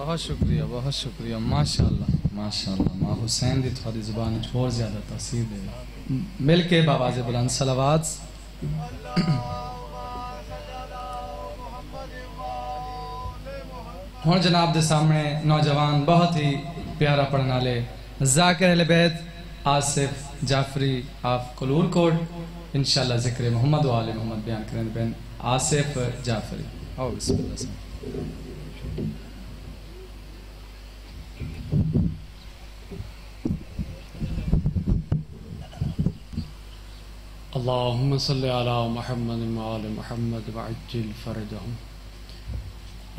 बहुत शुक्रिया बहुत शुक्रिया। माशाल्लाह माशाल्लाह। माँ हुसैन दी थोड़ी ज़ुबान और ज़्यादा तासीर दे। मिल के बाबा जे बुलंद सलावात। हूँ जनाब दे सामने नौजवान बहुत ही प्यारा पढ़ने वाले जाकिर अहले बैत, आसिफ जाफरी आफ कलूर कोट इंशाल्लाह ज़िक्र मोहम्मद वाले मोहम्मद बयान करें आसिफ जाफरी। आओ, बिस्मिल्लाह। अल्लाहुम्म सल्ली अला मुहम्मद वाल मुहम्मद वअज्जिल फरजहम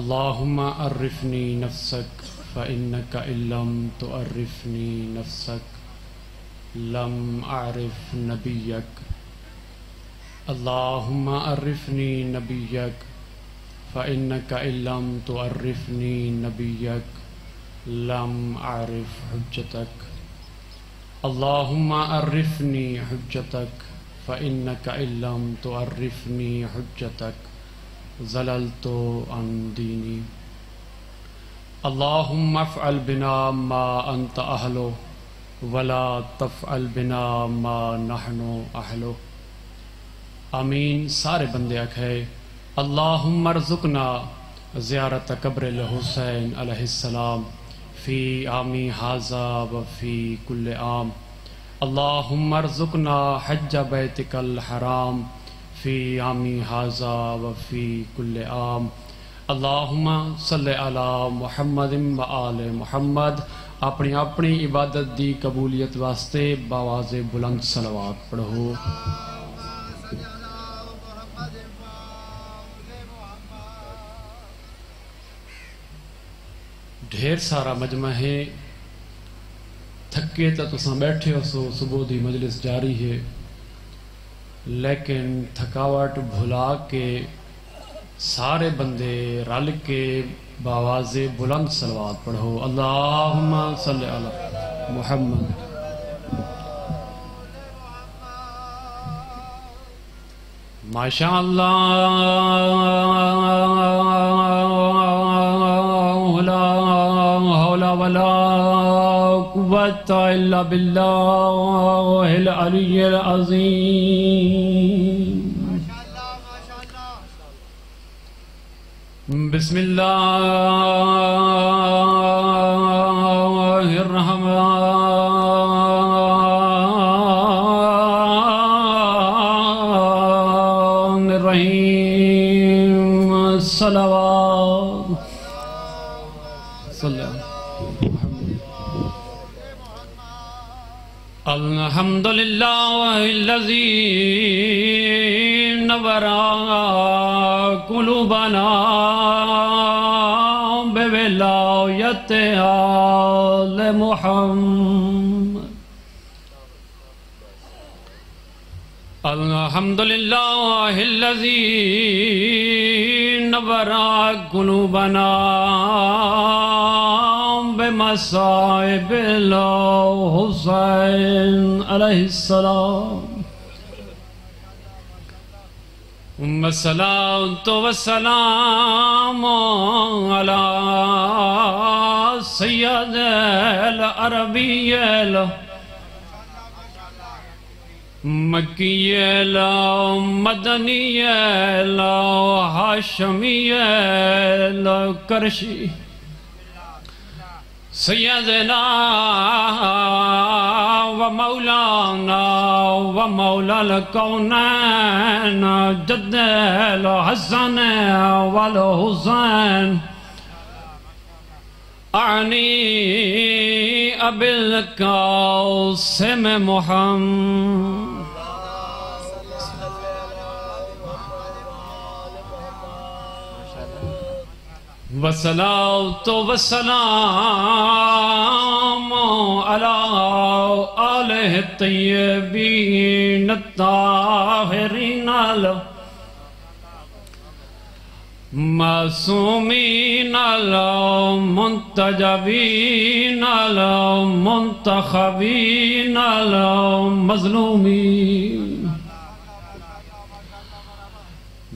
अल्लाहुम्म अर्रिफनी नफ्सक फ़इन्नक इल्लम तुअर्रिफनी नफ्सक लम आरिफ नबीयक अल्लाहुम्म अर्रिफनी नबीयक फ़इन्नक इल्लम तुअर्रिफनी नबीयक लम आरिफ हजतक अल्लाहुम अर्रफ़नी हजतक फ़िन कम तो अर्रफ़नी हजतक जलल तो अनदीनी अल्लाहुम फ़ल बिना मा अंत अहलो वला तफ़ अलबिना मा नहनो अहलो आमीन सारे बंदे अखे अल्लाह मरजुकना ज़्यारत कब्र हुसैन अलैहिस्सलाम फ़ी आमी हाजा व फ़ी कुल्ल आम। अल्लाहुम्मा रज़ुकना हज बैतिकल हराम। फ़ी आमी हाजा व फ़ी कुल्ल आम। अल्लाहुम्मा सल्ले अला मुहम्मद व आले मुहम्मद। अपनी अपनी इबादत दी कबूलियत वास्ते बावाज़ बुलंद सलवात पढ़ो। ढेर सारा मजमा है। थके तो तुसा बैठे हो सो, सुबह दी मजलिस जारी है। लेकिन थकावट भुला के सारे बंदे रल के बावाजे बुलंद सलवात पढ़ो। अल्लाहुम्मा सल्ली अला मुहम्मद। माशा वला कुव्वत इल्ला बिल्लाहिल अलिय्यिल अज़ीम बिस्मिल्लाहिर अल्हम्दुलिल्लाह नवरा कुलूबना बेविलायत आल मुहम्मद अल्हम्दुलिल्लाह नवरा कुलूबना बमसाइब हुसैन अलैहिस्सलाम वसलातो वसलाम अला सय्यदल अरबियल मकियल मदनियल हाशमियल करशी सैदना व मौलाना व मौलल कौनैन जद्दल हसन वल हुसैन। आनी अबिल कासिम मोहम्मद वसलाम तो वसलाम अला आलह तय्यबीन ताहिरीन मासूमीन मुंतजबीन मुंतखबीन मजलूमीन।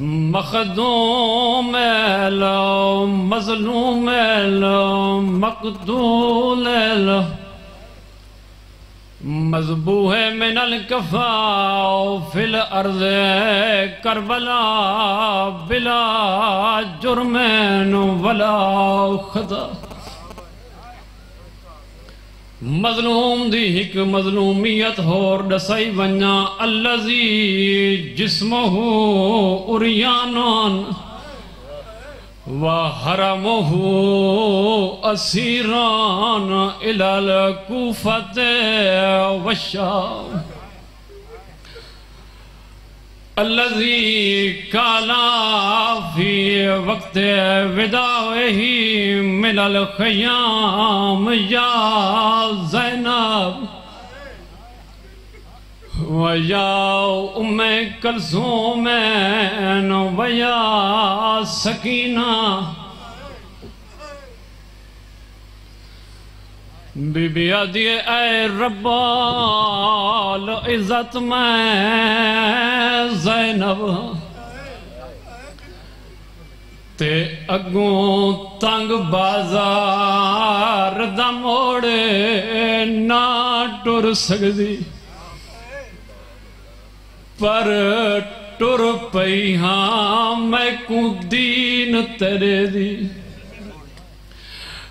मखदूम लो मजलू में लो मकदूल लो मजबूह नल कफा फिल अर्ज़ करबला, बिला जुर्मैन वला खदा मज़लूम दी हिक मज़लूमियत होर ॾसाई वञा अलज़ी जिस्महु उरियानान। व हरमहु असीरान इलल कूफत अल्लजी काला फ़ी वक्त विदा ही मिनल खयाम या जैनब। वया उम कलसूम वया सकीना। बीबी आदि ऐ रब्बाल इज़्ज़त मैं जैनब। ते अगों तंग बाज़ार दा मोड़े ना टुर सकदी। पर टुर पई हाँ मैं कू दीन तेरे दी।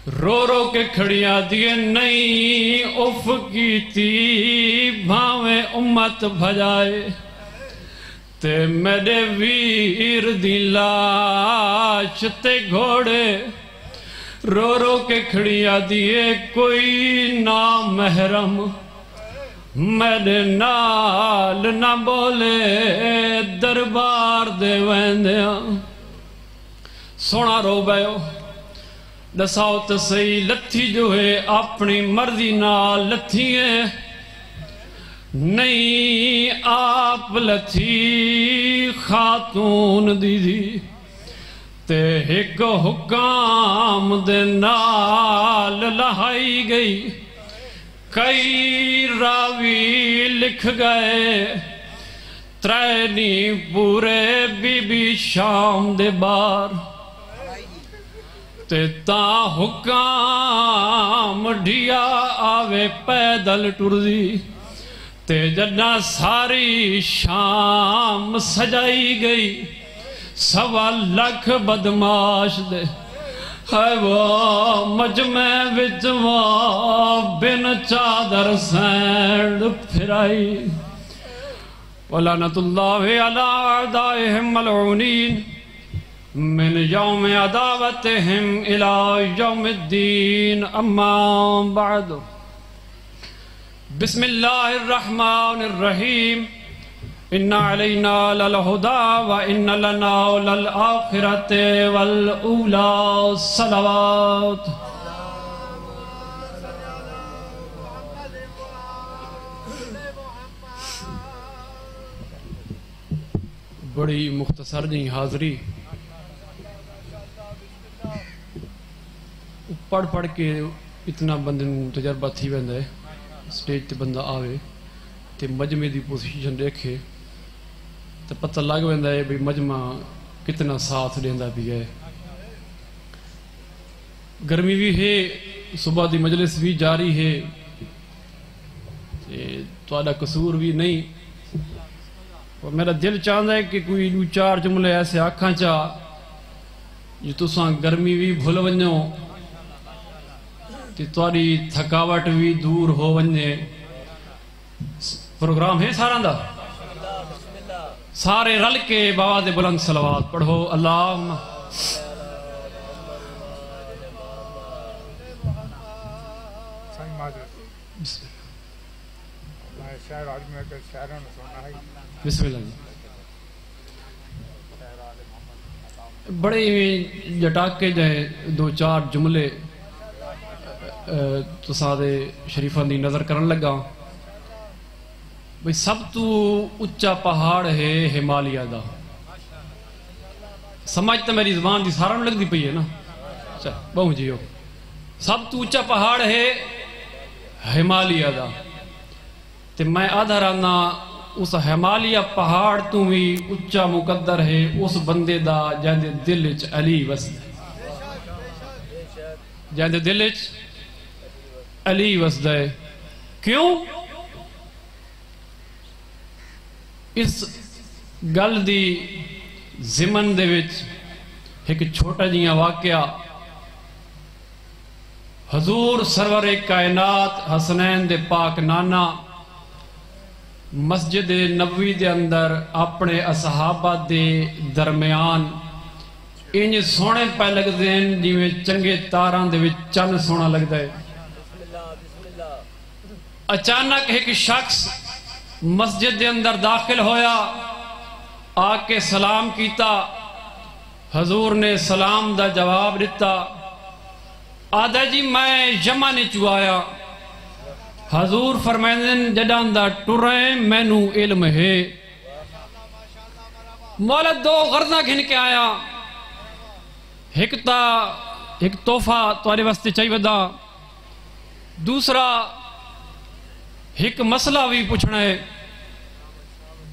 रो रो के खड़िया दिए नहीं, उफ की थी भावे उम्मत भजाए। ते मेरे वीर दी लाश ते घोड़े रो रो के खड़िया दिए कोई ना महरम। मेरे नाल ना बोले दरबार दे सोना रो बयो। दसाओ तो सही लथी जो है अपनी मर्ज़ी नाल लथी है नहीं आप लथी खातून दीदी ते एक हुकाम दे नाल लहाई गई कई रावी लिख गए त्रैनी पूरे बीबी शाम दे बार ते ता हुकाम ढिया आवे पैदल टुरदी ते जॾा सारी शाम सजाई गई सवा लख बदमाश दे है वो मजमे वो बिन चादर सैंड फिराई वलानतुल्लाह अला अदाइहिम मलऊनीन मिन यौम अदावत हिम इला यौमद्दीन अम्माद बसमीम इन्नादा व इन आखिरत वलूला सलावात। बड़ी मुख्तसर नहीं हाजिरी। पढ़ पढ़ के इतना बंदे ਨੂੰ ਤਜਰਬਾ ਥੀ ਵੰਦਾ ਹੈ ਸਟੇਜ ਤੇ ਬੰਦਾ ਆਵੇ ਤੇ ਮਜਮੇ ਦੀ ਪੋਜੀਸ਼ਨ ਦੇਖੇ ਤੇ ਪਤਾ ਲੱਗ ਵੰਦਾ ਹੈ ਵੀ ਮਜਮਾ ਕਿਤਨਾ ਸਾਥ ਦਿੰਦਾ ਵੀ ਹੈ गर्मी भी है सुबह की मजलिस भी जारी है थोड़ा कसूर भी नहीं और मेरा दिल चाहता है कि कोई दू चार जुमले ऐसे आखा चा जो तुसा गर्मी भी भुल वञो कि तारी थकावट भी दूर हो वे प्रोग्राम है सारा का सारे रल के बाबा दे बुलंद सलवाद पढ़ो। अल्लाह बड़े जटाके जो दो चार जुमले तुसा दे शरीफां दी नज़र करन लगा बई सब तो उच्चा पहाड़ है हिमालय का समझ तो मेरी जबान की सारा लगती पई है ना। बहु जियो। सब तो उच्चा पहाड़ है हिमालय का ते मैं आधा राना उस हिमालय पहाड़ तू भी उच्चा मुकद्दर है उस बंदे दा जंदे दिल च अली वसद। जंदे दिल च अली वसद है क्यों इस गल दी जिमन दे विच एक छोटा जिहा वाकया। हजूर सरवर कायनात हसनैन दे पाक नाना, मस्जिद नबी दे अंदर अपने असहाबा दे दरमियान इंज सोहने पै लगते हैं जिमें चंगे तारां दे विच चंद सोहना लगता है। अचानक एक शख्स मस्जिद के अंदर दाखिल होया, आके सलाम किया हजूर ने सलाम का जवाब दिता, आदा जी, मैं जमा ने चुआया हजूर फरमैन जडा टुरे मैनू इलम है। मौला दो गर्दा घिन के आया। एक एक तोहफा तुरे वास्ते चाहिए दूसरा एक मसला भी पूछना है।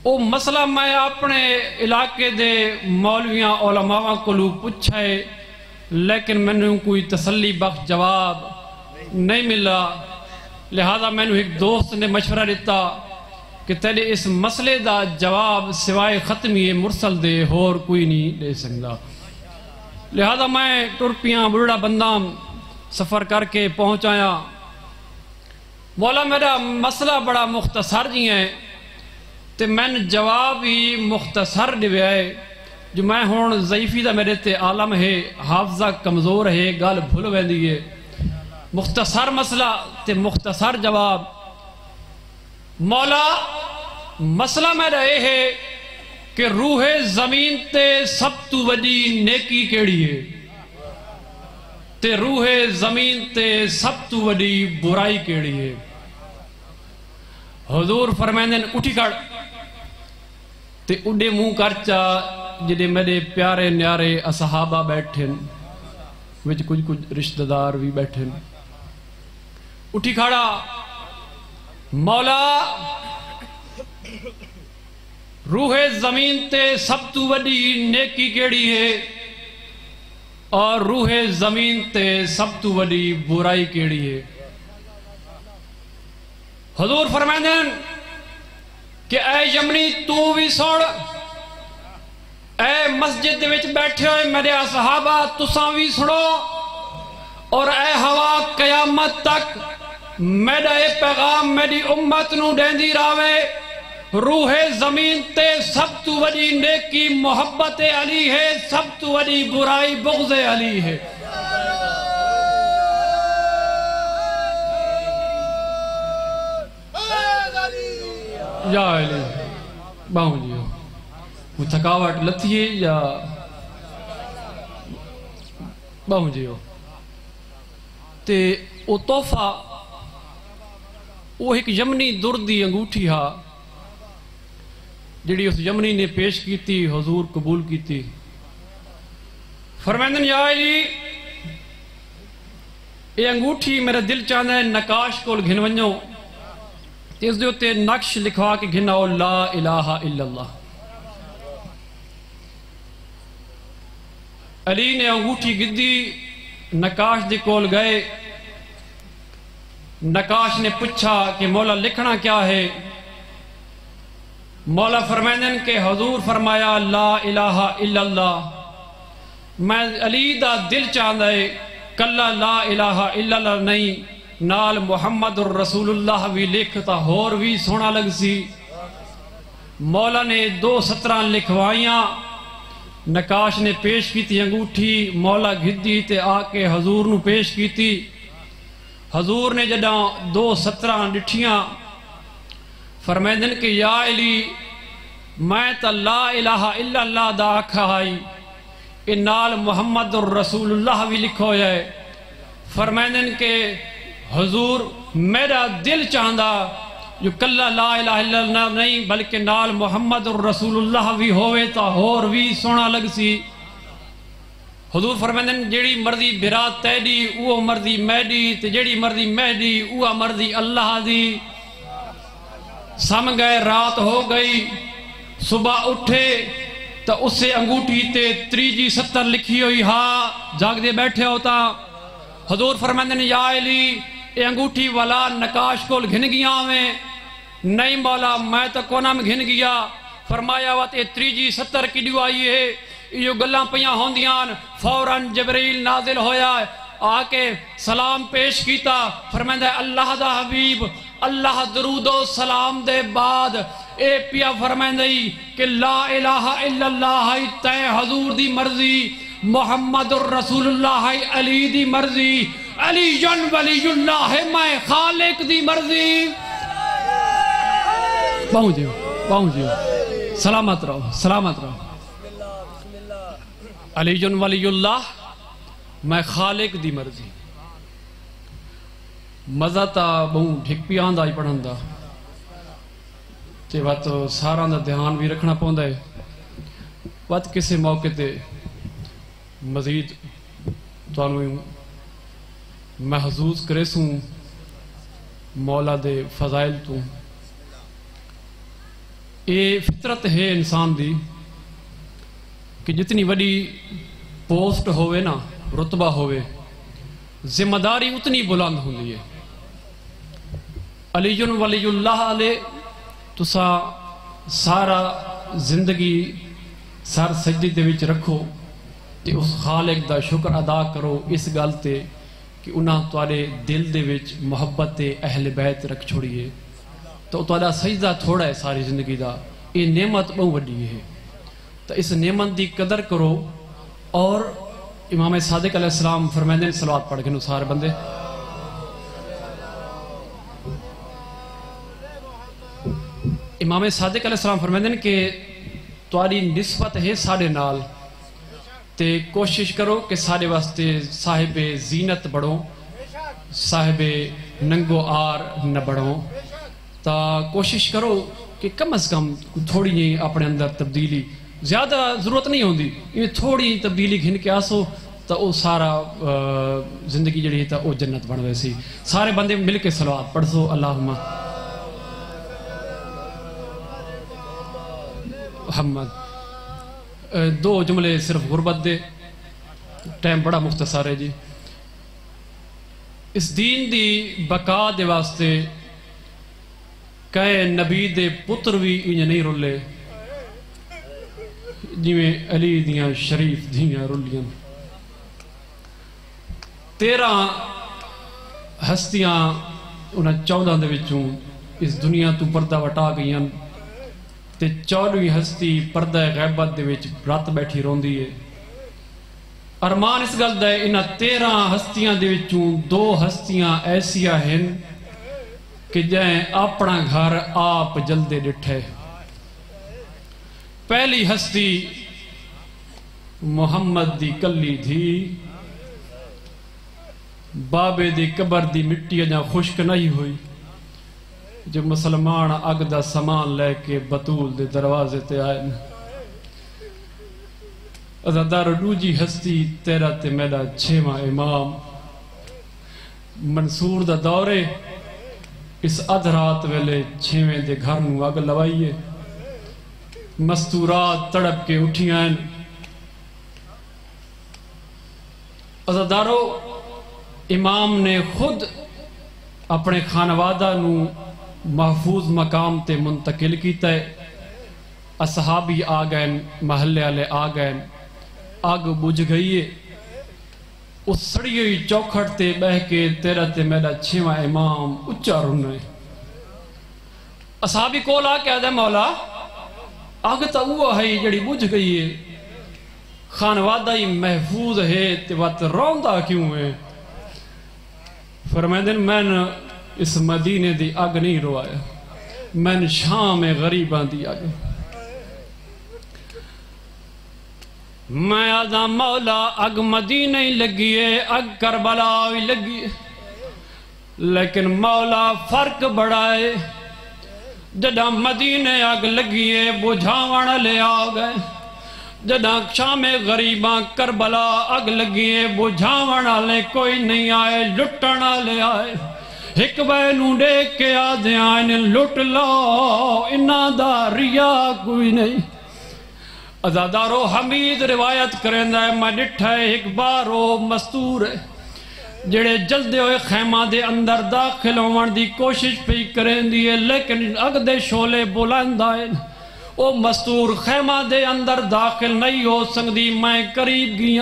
वो मसला मैं अपने इलाके दे मौलविया ओलमावा को पूछा है, लेकिन मैंने कोई तसली बख्श जवाब नहीं मिला। लिहाजा मैंने एक दोस्त ने मशवरा दिता कि तेरे इस मसले का जवाब सिवाय खत्मी मुरसल दे, होर कोई नहीं दे सकता लिहाजा मैं टुरपिया बुढ़ा बंदा सफ़र करके पहुँचाया। मौला, मेरा मसला बड़ा मुख्तसर जी है तो मैंने जवाब ही मुख्तसर दिव्या है। जो मैं हूँ जईफी का मेरे ते आलम है, हाफजा कमज़ोर है, गल भुल वही है। मुख्तसर मसला तो मुख्तसर जवाब। मौला, मसला मेरा यह है कि रूहे ज़मीन ते सब तू वही नेकी केड़ी है? ते रूहे ज़मीन ते सब तू वही बुराई केड़ी है हजूर फरमाइंदे उठी खड़ ते उडे मुँह करचा जिदे मेरे प्यारे न्यारे असहाबा बैठे विच कुछ कुछ रिश्तेदार भी बैठे उठी खड़ा मौला रूहे ज़मीन ते सब तू वही नेकी केड़ी है और रूहे ज़मीन ते सब तू वही बुराई केड़ी है। हजूर फरमाते कि, ऐ यमनी, तू भी सुन ए मस्जिद बैठे हुए मेरे सहाबा तुसा भी सुनो और ऐ हवा कयामत तक मेरा पैगाम मेरी उम्मत नु देंदी रावे। रूहे ज़मीन ते सब तू वडी नेकी मोहब्बत अली है सब तू वडी बुराई बुगज अली है। या थकावट लथी या जी ते वो तोहफा वो एक यमनी दुर दी अंगूठी हा जी उस यमनी ने पेश की हजूर कबूल की फरमैंदन, या जी ये अंगूठी मेरा दिल चाहता है, नकाश को घिन वनो इस नक्श लिखवा के घिनाओ, ला इलाहा इल्लल्लाह। अली ने अंगूठी गिद्दी, नकाश दे कोल गए। नकाश ने पूछा कि मौला लिखना क्या है? मौला फरमैन के हजूर फरमाया, ला इलाहा इल्लल्लाह। मैं अली दा दिल चाहता है कला ला इलाहा इल्लल्लाह नहीं, नाल मुहम्मद रसूलुल्लाह भी लिखता होर भी सोना लग सी मौला ने दो सत्रह लिखवाइया, नकाश ने पेश की अंगूठी, मौला गिद्दी ते आके हजूर नु पेश की हजूर ने जडा दो सत्रह डिठिया फरमैदन के, या अली, मैं तो ला इलाहा इल्लल्लाह दा आखा आई ए नाल मुहम्मद और रसूलुल्लाह भी लिखो है। फरमैदन के, हजूर मेरा दिल चाहता जो कला ला इलाहा नहीं, बल्कि नाल मुहम्मद और रसूलुल्लाह भी होवे तो होर भी सोना लग सी हजूर फरमैदन जड़ी मर्ज़ी बिरात तैडी वो मर्ज़ी मैडी तो जड़ी मर्ज़ी मैडी उ मर्ज़ी अल्लाह दी। सम गए रात हो गई सुबह उठे तो उससे अंगूठी ते त्रीजी सत्तर लिखी हुई हा जागदे बैठे होता हजूर फरमाते ने या अली ये अंगूठी वाला नकाश कोल घिन गया में नहीं मौला मैं तो कोना में घिन गया फरमाया वा ते त्रीजी सत्तर किडियो आई है यो गल्ला पईयां होंदियाँ फ़ौरन जबरील नाजिल होया आके सलाम पेश कीता फरमांदा अल्लाह दा हबीब अल्लाह दरूदो सलाम दे बाद ए पिया फरमांदा कि ला इलाहा इल्लल्लाह तय हजूर दी मर्ज़ी मोहम्मद रसूलुल्लाह अली दी मर्ज़ी अली जन वलीयुल्लाह मैं खालिक दी मर्ज़ी। पहुँचे पहुँचे सलामत रहो सलामत रहो। अली जन वलीयुल्लाह मैं खालिक दी मर्ज़ी। मज़ा ਤਾਂ ਬਹੁ ਠਿਕ ਪਿਆ ਆਂਦਾ ਹੀ ਪੜਨ ਦਾ ਤੇ ਵਤ ਸਾਰਿਆਂ ਦਾ ਧਿਆਨ ਵੀ ਰੱਖਣਾ ਪੈਂਦਾ ਹੈ ਵਤ ਕਿਸੇ ਮੌਕੇ ਤੇ ਮਜ਼ੀਦ ਤੁਹਾਨੂੰ महसूस करे सूं मौला दे फजाइल तू ये फितरत है इंसान दी कि जितनी वॾी पोस्ट होवे ना रुतबा होवे जिम्मेदारी उतनी बुलंद होंदी है अलीन आले तुसा सारा ज़िंदगी सर सजदे दे विच रखो ते उस खालिक दा शुक्र अदा करो इस गल ते कि उन्हें तुहाडे दिल दे विच मोहब्बत ते अहले बैत रख छोड़ी है तो तुहाडा सजदा थोड़ा है सारी ज़िंदगी दा ये नेमत बहुत वड्डी है तो इस नेमत की कदर करो और इमाम सादिक अलैहिस्सलाम फरमाते सलवाद पढ़ के सारे बंदे इमाम सादिक अलैहिस्सलाम फरमाते हैं कि तुम्हारी नस्बत है साढ़े नाल। ते कोशिश करो कि साढ़े वास्ते साहिब जीनत बढ़ो, साहिब नंगो आर न बढ़ो। तो कोशिश करो कि कम अज़ कम थोड़ी जी अपने अंदर तब्दीली। ज़्यादा ज़रूरत नहीं होंगी इवें थोड़ी तब्दीली घिन के आसो तो वह सारा ज़िंदगी जी जन्नत बन गई सी। सारे बंदे मिल के सलवाद पढ़ सो अल्लाह हमद दो जुमले सिर्फ़ गुरबत दे। टाइम बड़ा मुख्तसर है जी। इस दीन की दी बका दे वास्ते कहे नबी दे पुत्र भी इंज नहीं रुले। जिमें अली दियाँ, शरीफ धियाँ रुलियन तेरह हस्तियाँ उन्हें चौदह के इस दुनिया तू परदा वटा गई ਤੇ 14ਵੀਂ ਹਸਤੀ ਪਰਦਾ ਗੈਬਤ ਦੇ ਵਿੱਚ ਰੱਤ ਬੈਠੀ ਰੋਂਦੀ ਏ। ਅਰਮਾਨ ਇਸ ਗੱਲ ਦਾ ਹੈ ਇਹਨਾਂ 13 ਹਸਤੀਆਂ ਦੇ ਵਿੱਚੋਂ ਦੋ ਹਸਤੀਆਂ ਐਸੀਆਂ ਹਨ ਕਿ ਜੈ ਆਪਣਾ ਘਰ ਆਪ ਜਲਦੇ ਡਿਠੇ। ਪਹਿਲੀ ਹਸਤੀ ਮੁਹੰਮਦ ਦੀ ਕੱਲੀ ਧੀ, ਬਾਬੇ ਦੀ ਕਬਰ ਦੀ ਮਿੱਟੀ ਅਜਾ ਖੁਸ਼ਕ ਨਹੀਂ ਹੋਈ। जो मुसलमान अग का समान लैके बतूल के दरवाजे ते आए अदादार दूजी हस्ती तेरा ते मेरा छेवा इमाम। मंसूर दा दौरे, इस अध रात वेले छेवें दे घर नू अग लवाइए। मस्तूरात तड़प के उठियाँ अजादारो इमाम ने खुद अपने खानवादा नू महफूज मकाम ते मुंतकिल किया असहाबी आ गए, महल्ले वाले आ गए। अग बुझ गई है। उस सड़ी हुई चौखट ते बह के तेरा ते मेरा छेवा इमाम उच्चा रुन। असहाबी कोल आ के आदे मौला, अग तो वो है जड़ी बुझ गई है। खानवादा ही महफूज है ते वत रोंदा क्यों है? फरमाते मैं इस मदीने की अग नहीं रोआया। मैन शाम है गरीबा की अग मैं आदा मौला अग मदीने ही लगी है अग करबला ही लगी है। लेकिन मौला फ़र्क बड़ा है। जडा मदीने अग लगी है, बुझावण ले आ गए। जडा शामे गरीबा करबला अग लगी है, बुझावण वाले कोई नहीं आए, लुटण वाले आए। हिक ॿे नूडे कया ध्यान लुट लो इना दिया कोई नहीं अजादारो हमीद रिवायत करें मैं डिठा है एक ओ मस्तूर है जेड़े जल्दे हुए खैमा के अंदर दाखिल होने की कोशिश पई करेंदी है लेकिन अग दे शोले बुलंदा है ओ मस्तूर खैमा के अंदर दाखिल नहीं हो सकती मैं करीब गई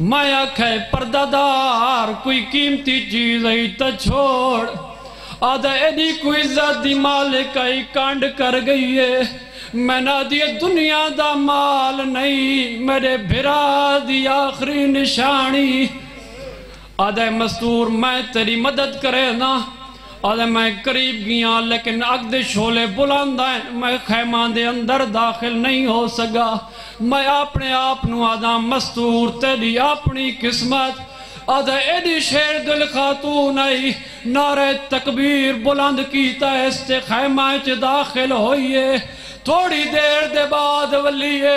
मैं आखे, परदादार, कोई कीमती चीज़ आई तो छोड़। आद एदी कोई जाती मालिक आई कांड कर गई है। मैं ना दिए दुनिया का माल नहीं, मेरे बिरा दी आखिरी निशानी। आदे मस्तूर मैं तेरी मदद करे ना। आदे मैं करीब गया, लेकिन अग दे शोले बुलंद है। मैं खैमा दे अंदर दाखिल नहीं हो सका। मैं अपने आप नु आदा मस्तूर, तेरी अपनी किस्मत। आदा एडी शेर दिल खातून आई, नारे तकबीर बुलंद कीता इस खैमा च दाखिल होइए। थोड़ी देर दे बाद वलीए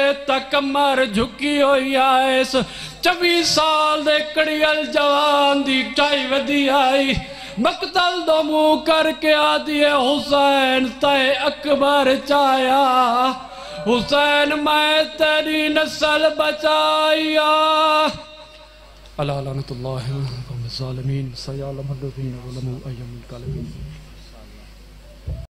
कमर झुकी हुई है चौबी साल दे कड़ियल जवान दी टाई वधी आई। मकतल दो मुँह करके आदि है हुसैन तय अकबर चाया। हुसैन, मैं तेरी नस्ल बचाया अला लानतुल्लाह ज़ालिमीन। सयालम अल्लज़ीन ज़लमू अय्यमुल कालिमीन